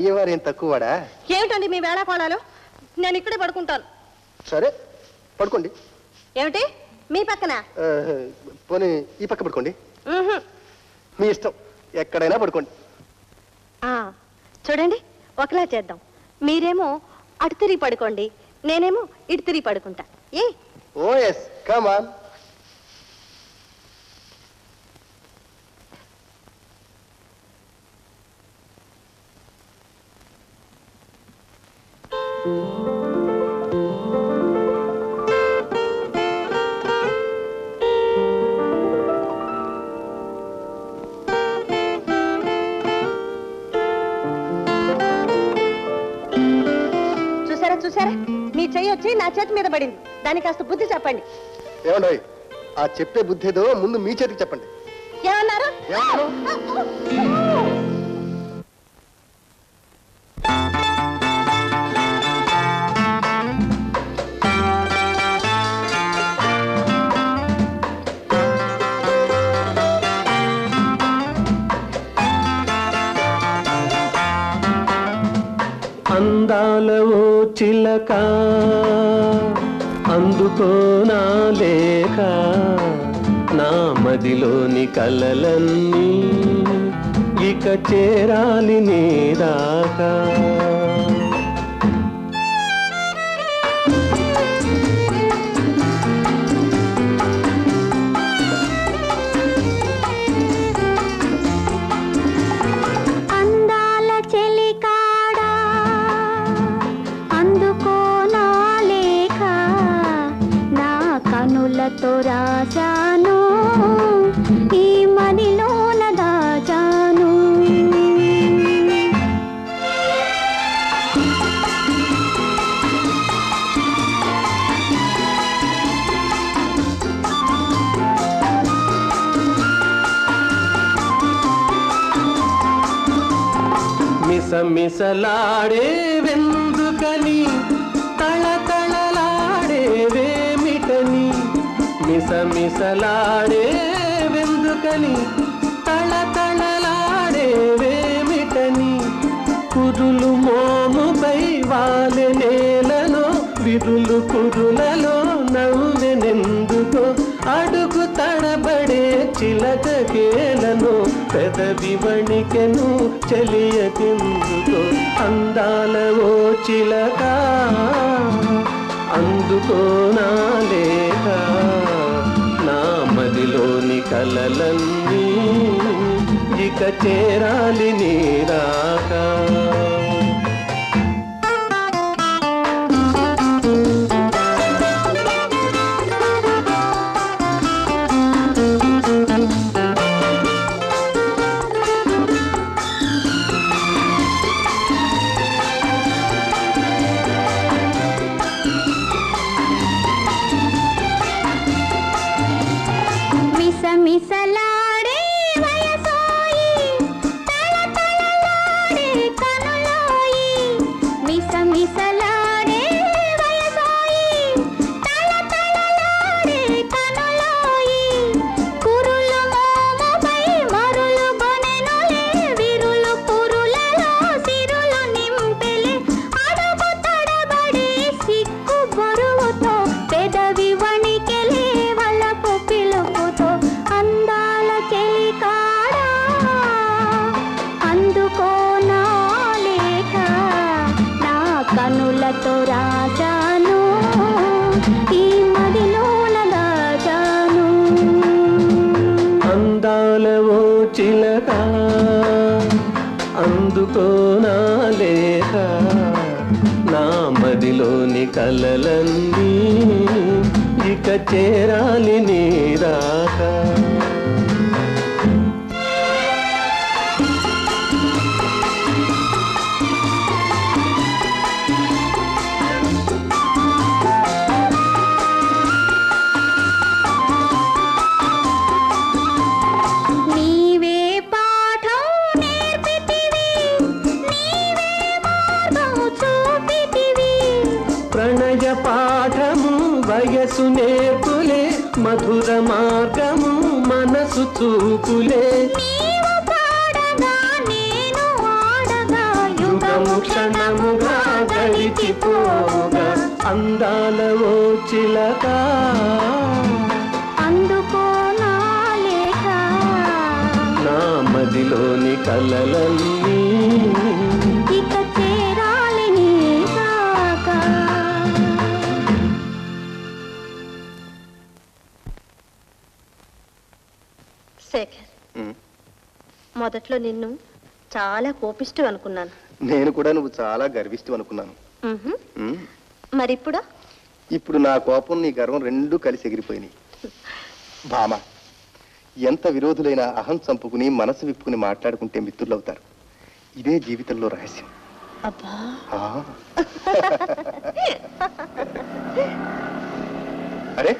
అయ్యవారేం తక్కువడా ఏమిటండి మీ వేళాకోళాలు నేను ఇక్కడే పడుకుంటాను. సరే పడుకోండి. ఏమిటి? మీ పక్కన? ఆ, పోనీ ఈ పక్క పడుకోండి. ఉహుం. మీ ఇష్టం. ఎక్కడైనా పడుకోండి. ఆ, చూడండి ఒకలా చేద్దాం. మీరేమో అటు తిరిగి పడుకోండి నేనేమో ఇటు తిరిగి పడుకుంటా. ఏ? ఓ ఎస్ కమాన్ చూసారా మీ చెయ్యి వచ్చి నా చేతి మీద పడింది. దానికి కాస్త బుద్ధి చెప్పండి. ఏమండి ఆ చెప్పే బుద్ధి ఏదో ముందు మీ చేతికి చెప్పండి. ఏమన్నారు? ఏమన్నారు? కలవు చిలక అందుకో నా లేఖ. నా మదిలోని కలలన్నీ ఇక చేరాలి నీ దాకా. కనులతో రాశాను ఈ మదిలోన దాచాను మిసమిసలాడే వెందుకని మిసమిసలాడే వెందుకని తళతళలాడే వేమిటని. కురులు మోముపై వాలె నేలలో విరులు కురులలో నవ్వెనెందుకో అడుగు తడబడే చిలక కేలను పెదవి వణికెను చెలియకెందుకో అందాల ఓ చిలక అందుకోనాలే కలలన్నీ ఇక చేరాలి నీరాకా మిసమిసలాడే కన్నులతో రాజాను ఈ మదిలోన దాచాను. అందాల ఓ చిలక అందుకో నా నా మదిలోని కలలన్నీ ఇక చేరాలి నీరాక నీవే వయసు నేర్పులే మధుర మార్గము మనసు చూపులే. క్షణముగా గడిచిపోగా అందాల ఓ చిలక అందుకో నా మదిలోని కలలన్నీ మొదట్లో నిన్ను చాలా కోపిస్తూ అనుకున్నాను నేను కూడా నువ్వు చాలా గర్విస్తూ అనుకున్నాను. ఉమ్. మరిప్పుడా? ఇప్పుడు నా కోపం నీ గర్వం రెండూ కలిసి ఎగిరిపోయినాయి. భామ ఎంత విరోధులైన అహం చంపుకుని మనసు విప్పుకుని మాట్లాడుకుంటే మిత్రులవుతారు. ఇదే జీవితంలో రహస్యం. అబ్బా. అరే